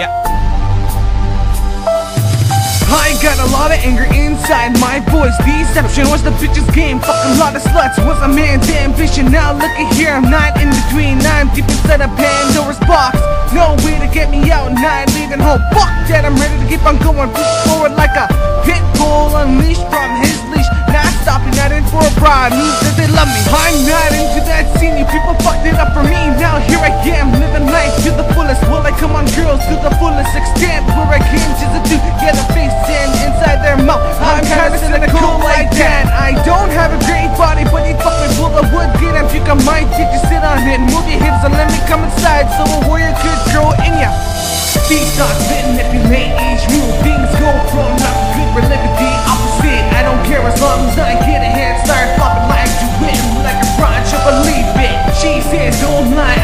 Yeah. I got a lot of anger inside my voice Deception was the bitch's game. Fucking lot of sluts. Was a man's ambition. Now look at here, I'm not in between. I'm deep inside a Pandora's box. No way to get me out, not leaving home Fuck that, I'm ready to keep on going. Push forward like a pit bull unleashed from his leash. Not stopping, not in for a bribe Means that they love me. I'm not into that scene, you people Come on girls to the fullest extent. Where I came just to get a face in Inside their mouth. I'm, I'm kinda cynical like that. that. I don't have a great body But it fucking full of wood Get up, you can my dick, you sit on it Move your hips and let me come inside. So a warrior could grow in ya. These thoughts manipulate each move Things go from not good relativity opposite I don't care as long as I get a head Start. Flopping like you win Like a branch of a leaf it She says don't lie